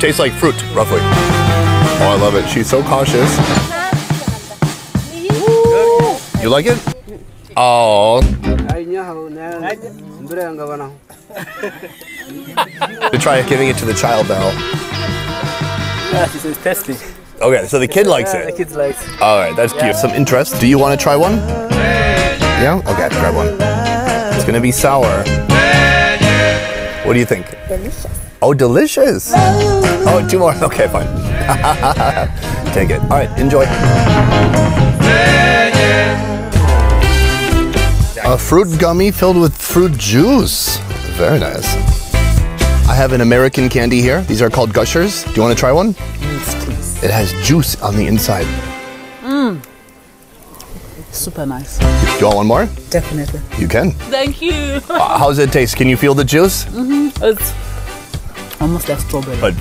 Tastes like fruit, roughly. Oh, I love it. She's so cautious. You like it? Oh, to try giving it to the child now. Yeah, she says tasty. Okay, so the kid likes Yeah, the it. kids like. All right, that's cute. Some interest. Do you want to try one? Yeah? Okay, grab one. It's gonna be sour. What do you think? Delicious. Oh, delicious. Oh, two more. Okay, fine. Take it. All right, enjoy. A fruit gummy filled with fruit juice. Very nice. I have an American candy here. These are called Gushers. Do you want to try one? Yes, please. It has juice on the inside. Mm. Super nice. Do you want one more? Definitely. You can. Thank you. Uh, How's it taste? Can you feel the juice? It's almost like strawberry. But